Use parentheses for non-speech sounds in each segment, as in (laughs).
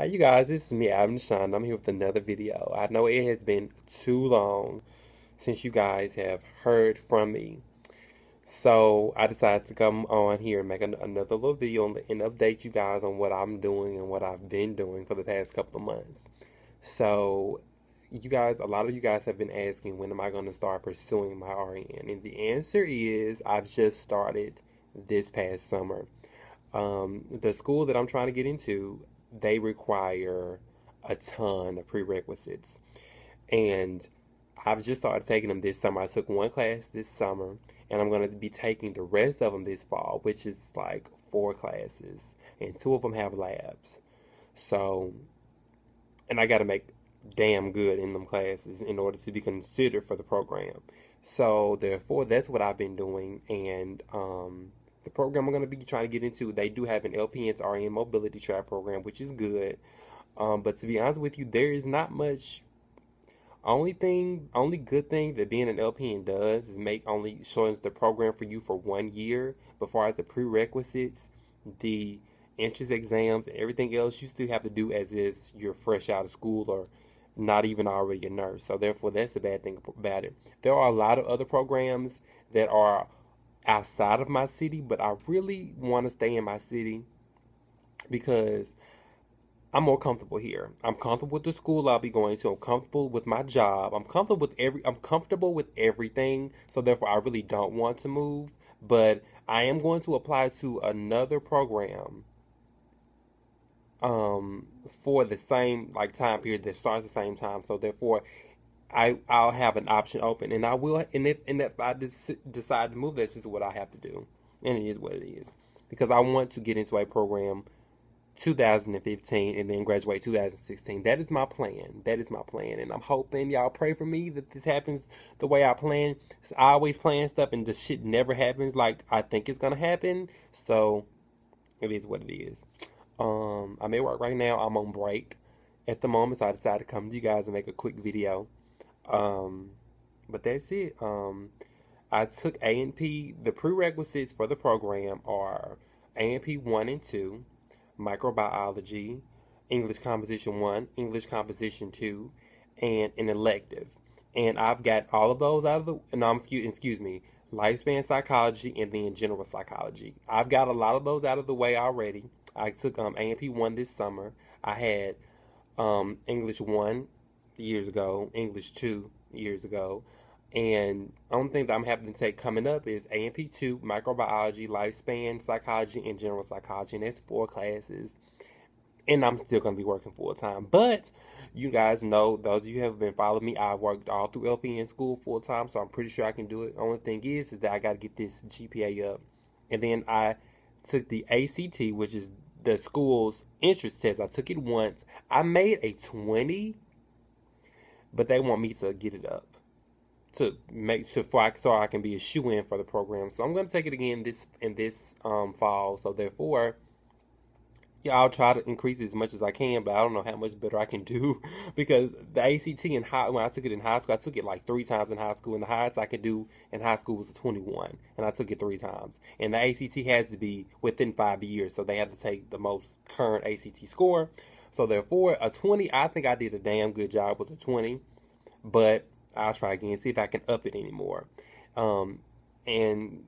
Hi you guys, this is me, Adam Dashawn. I'm here with another video. I know it has been too long since you guys have heard from me. So I decided to come on here and make an, another little video and, and update you guys on what I'm doing and what I've been doing for the past couple of months. So you guys, a lot of you guys have been asking when am I going to start pursuing my RN? And the answer is I've just started this past summer. Um, the school that I'm trying to get into, they require a ton of prerequisites. And I've just started taking them this summer. I took one class this summer, and I'm going to be taking the rest of them this fall, which is like four classes, and two of them have labs. So, and I got to make damn good in them classes in order to be considered for the program. So, therefore, that's what I've been doing, and um, the program I'm going to be trying to get into, they do have an LPN to RN mobility track program, which is good. Um, but to be honest with you, there is not much. Only thing, only good thing that being an LPN does is make only shortens the program for you for one year. But far as the prerequisites, the entrance exams, everything else, you still have to do as if you're fresh out of school or not even already a nurse. So therefore, that's the bad thing about it. There are a lot of other programs that are outside of my city, but I really want to stay in my city because I'm more comfortable here. I'm comfortable with the school I'll be going to. I'm comfortable with my job. I'm comfortable with every I'm comfortable with everything. So therefore I really don't want to move, but I am going to apply to another program um for the same like time period that starts the same time. So therefore I I'll have an option open, and I will. And if and if I decide to move, that's just what I have to do, and it is what it is. Because I want to get into a program 2015 and then graduate 2016. That is my plan. That is my plan, and I'm hoping y'all pray for me that this happens the way I plan. I always plan stuff, and the shit never happens like I think it's gonna happen. So it is what it is. Um, I'm at work right now. I'm on break at the moment, so I decided to come to you guys and make a quick video. Um, but that's it. Um, I took A and P. The prerequisites for the program are A and P one and two, microbiology, English composition one, English composition two, and an elective. And I've got all of those out of the. No, I'm excuse, excuse me. Lifespan psychology and then general psychology. I've got a lot of those out of the way already. I took um, A and P one this summer. I had um, English one years ago, English 2 years ago. And only thing that I'm having to take coming up is A&P 2, microbiology, lifespan psychology, and general psychology. And that's four classes. And I'm still going to be working full time. But you guys know, those of you who have been following me, I worked all through LPN school full time. So I'm pretty sure I can do it. Only thing is, is that I got to get this GPA up. And then I took the ACT, which is the school's entrance test. I took it once. I made a 20 but they want me to get it up to make to so I, so I can be a shoe in for the program. So I'm going to take it again this in this um, fall. So therefore, yeah, I'll try to increase it as much as I can, but I don't know how much better I can do (laughs) because the ACT in high when I took it in high school, I took it like three times in high school, and the highest I could do in high school was a 21, and I took it three times. And the ACT has to be within five years, so they have to take the most current ACT score. So therefore, a 20, I think I did a damn good job with a 20, but I'll try again, see if I can up it anymore. Um, and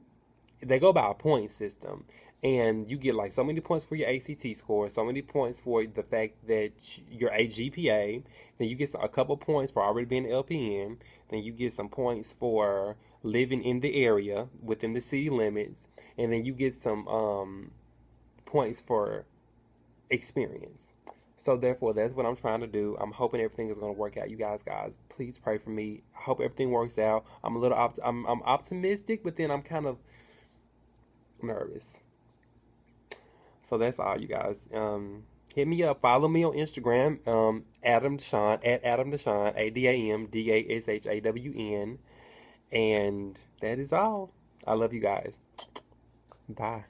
they go by a point system, and you get like so many points for your ACT score, so many points for the fact that you're a GPA, then you get a couple points for already being an LPN, then you get some points for living in the area within the city limits, and then you get some um, points for experience. So therefore, that's what I'm trying to do. I'm hoping everything is going to work out. You guys, guys, please pray for me. I hope everything works out. I'm a little, opt- I'm, I'm optimistic, but then I'm kind of nervous. So that's all, you guys. Um, hit me up. Follow me on Instagram. Um, Adam Dashawn at Adam Dashawn A D A M D A S H A W N, and that is all. I love you guys. Bye.